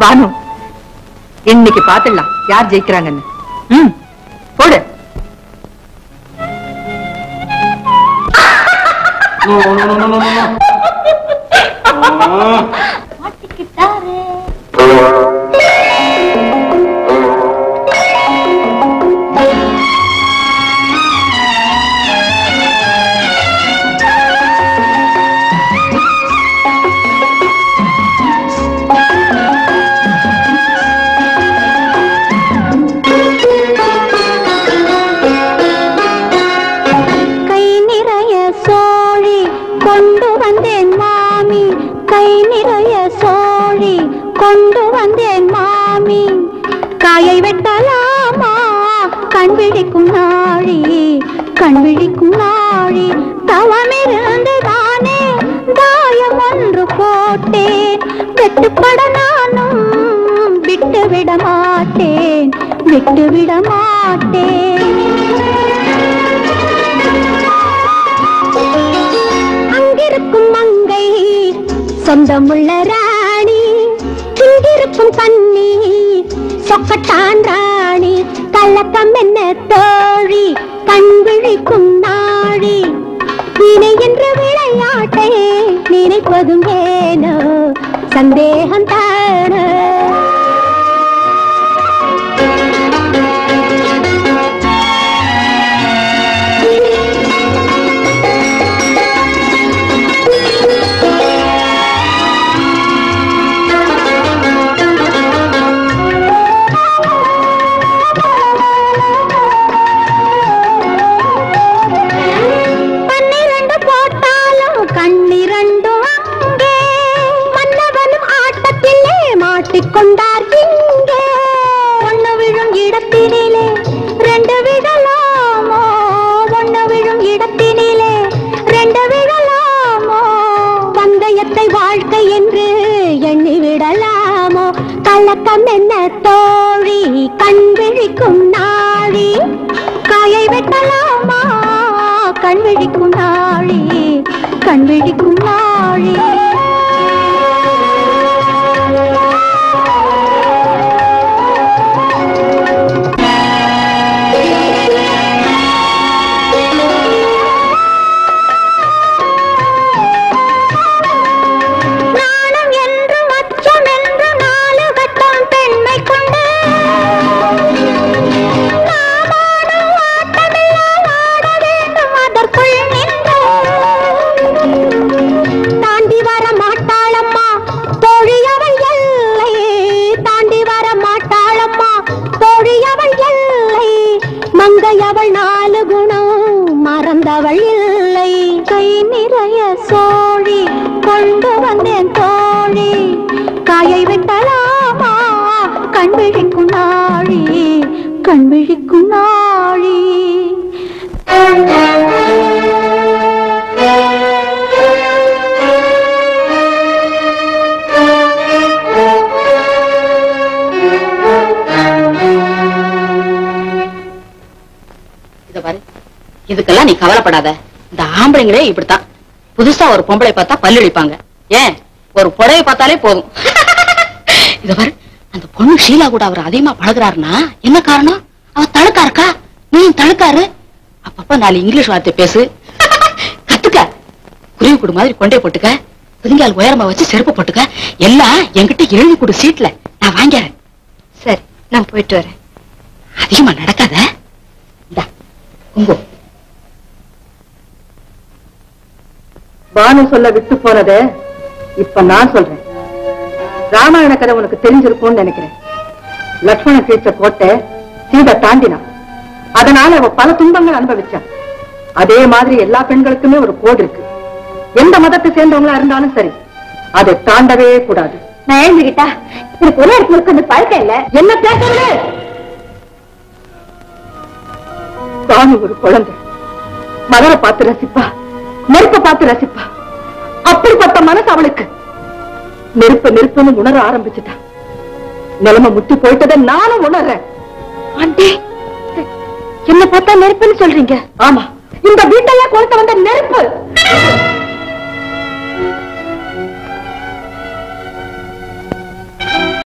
பானு இன்னைக்கு பாத்துடலாம். யார் ஜெயிக்கிறாங்கன்னு? ம் போடு. கொண்டு வந்தேன் மாமி. காயை வெட்டலாமா? கண் விழிக்கும் நாழி கண் விழிக்கும் நாழி. தவமிருந்து தானே தாயம் ஒன்று போட்டேன். வெட்டுப்பட நானும் விட்டு விட மாட்டேன் விட்டு விட மாட்டேன். அங்கிருக்கும் மங்கை சொந்தமுள்ள இங்கிருக்கும் கண்ணி சொக்கட்டான் ராணி கள்ளக்கம் என்ன தோழி கண் விழிக்கும் நாழி. வினை என்ற விளையாட்டை நினைப்பதும் ஏனோ சந்தேகம் தானோ? இடத்தினிலே ரெண்டு விழலாமோ? ஒண்ணு விழும் இடத்தினிலே ரெண்டு விழலாமோ? பந்தயத்தை வாழ்க்கை என்று எண்ணி விடலாமோ? கலக்கம் என்ன தோழி? கண் விழிக்கும் நாழி காயை வெட்டலாமா? கண் விழிக்கும் நாழி கண் விழிக்கும் நாழி கை நிறைய சோழி கொண்டு வந்தேன் தோழி. காயை வெட்டலாமா? கண் விழிக்கும் நாழி கண் விழிக்கும் நாழி. இதுக்கெல்லாம் நீ கவலைப்படாத. இந்த ஆம்பளைங்களே இப்படித்தான். புதுசா ஒரு பொம்பளை பார்த்தா பல்லு இழிப்பாங்க ஏன்? ஒரு புடவை பார்த்தாலே போதும். இத பாரு அந்த பொண்ணு ஷீலா கூட அவர் அதிகமா பழகுறாருன்னா என்ன காரணம்? அவ தழுக்கா இருக்கா? நீ தழுக்காரு அப்பப்ப நாலு இங்கிலீஷ் வார்த்தை பேசு. கத்துக்க. குருவி கூடு மாதிரி கொண்டே போட்டுக்க. புதுங்கால் உயரமா வச்சு செருப்பு போட்டுக்க. எல்லாம் என்கிட்ட எழுதி கொடு சீட்ல. நான் வாங்கிறேன் சரி நான் போயிட்டு வரேன். அதிகமா நடக்காத. இந்தா குங்குமம் பானு சொல்ல விட்டு போனத இப்ப நான் சொல்றேன். ராமாயண கதை உனக்கு தெரிஞ்சிருக்கும்னு நினைக்கிறேன். லக்ஷ்மணன் கிழிச்ச கோட்டை சீதை தாண்டினான். அதனால அவ பல துன்பங்கள் அனுபவிச்சான். அதே மாதிரி எல்லா பெண்களுக்குமே ஒரு கோடு இருக்கு. எந்த மதத்தை சேர்ந்தவங்களா இருந்தாலும் சரி அதை தாண்டவே கூடாது. நான் எழுந்துகிட்டா எனக்கு ஒரே இடத்துல உட்காந்து பழக்கம் இல்ல? என்ன பேசுறது? பானு ஒரு குழந்தை. மலரை பார்த்து ரசிப்பா. நெருப்பை பார்த்து ரசிப்பா. அப்படிப்பட்ட மனசு அவளுக்கு. நெருப்பு நெருப்புன்னு உணர ஆரம்பிச்சுட்டா. நிலைமை முட்டி போயிட்டதை நானும் உணர்றேன். ஆண்டி என்ன பார்த்தா நெருப்புன்னு சொல்றீங்க? ஆமா. இந்த வீட்டையே கொளுத்த வந்த நெருப்பு.